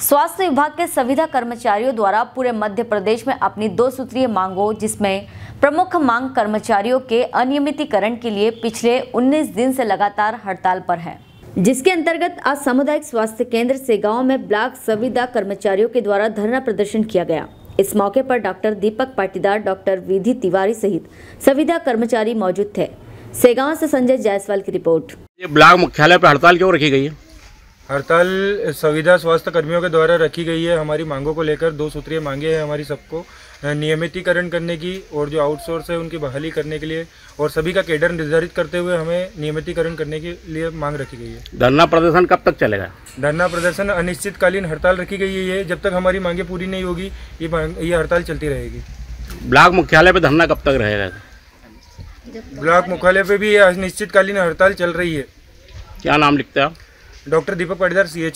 स्वास्थ्य विभाग के संविधा कर्मचारियों द्वारा पूरे मध्य प्रदेश में अपनी दो सूत्रीय मांगों, जिसमें प्रमुख मांग कर्मचारियों के अनियमितीकरण के लिए पिछले 19 दिन से लगातार हड़ताल पर है। जिसके अंतर्गत आज सामुदायिक स्वास्थ्य केंद्र से गाँव में ब्लॉक संविदा कर्मचारियों के द्वारा धरना प्रदर्शन किया गया। इस मौके पर डॉक्टर दीपक पाटीदार, डॉक्टर विधि तिवारी सहित संविदा कर्मचारी मौजूद थे। सेगांव से संजय जायसवाल की रिपोर्ट। ये ब्लॉक मुख्यालय पर हड़ताल क्यों रखी गई है। हड़ताल संविदा स्वास्थ्य कर्मियों के द्वारा रखी गई है। हमारी मांगों को लेकर दो सूत्रीय मांगे हैं हमारी सबको। नियमितीकरण करने की और जो आउटसोर्स है उनकी बहाली करने के लिए और सभी का केडर निर्धारित करते हुए हमें नियमितीकरण करने के लिए मांग रखी गई है। धरना प्रदर्शन कब तक चलेगा? धरना प्रदर्शन अनिश्चितकालीन हड़ताल रखी गई है। जब तक हमारी मांगे पूरी नहीं होगी ये ये हड़ताल चलती रहेगी। ब्लॉक मुख्यालय पर धरना कब तक रहेगा? ब्लॉक मुख्यालय पे भी ये अनिश्चितकालीन हड़ताल चल रही है। क्या नाम लिखते हैं आप? डॉक्टर दीपक पाटीदार सी